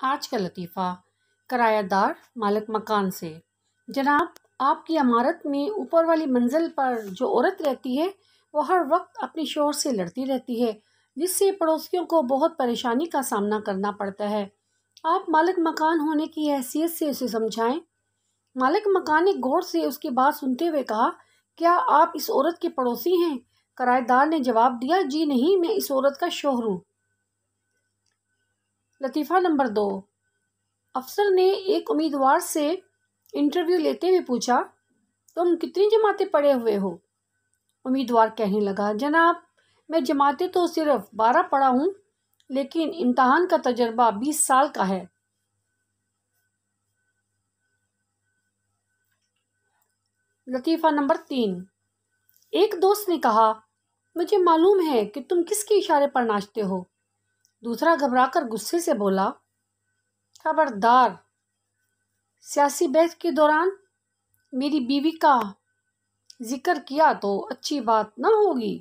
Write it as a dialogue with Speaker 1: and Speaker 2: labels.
Speaker 1: आज का लतीफ़ा, किरायादार, मालिक मकान से। जनाब, आपकी इमारत में ऊपर वाली मंजिल पर जो औरत रहती है, वो हर वक्त अपने शोर से लड़ती रहती है, जिससे पड़ोसियों को बहुत परेशानी का सामना करना पड़ता है। आप मालिक मकान होने की हैसियत से उसे समझाएँ। मालिक मकान ने गौर से उसकी बात सुनते हुए कहा, क्या आप इस औरत के पड़ोसी हैं? किराएदार ने जवाब दिया, जी नहीं, मैं इस औरत का शोहर हूँ। लतीफ़ा नंबर दो। अफसर ने एक उम्मीदवार से इंटरव्यू लेते हुए पूछा, तुम कितनी जमातें पढ़े हुए हो? उम्मीदवार कहने लगा, जनाब, मैं जमातें तो सिर्फ़ बारह पढ़ा हूँ, लेकिन इम्तहान का तजर्बा बीस साल का है। लतीफ़ा नंबर तीन। एक दोस्त ने कहा, मुझे मालूम है कि तुम किसके इशारे पर नाचते हो? दूसरा घबराकर गुस्से से बोला, खबरदार, सियासी बहस के दौरान मेरी बीवी का ज़िक्र किया तो अच्छी बात ना होगी।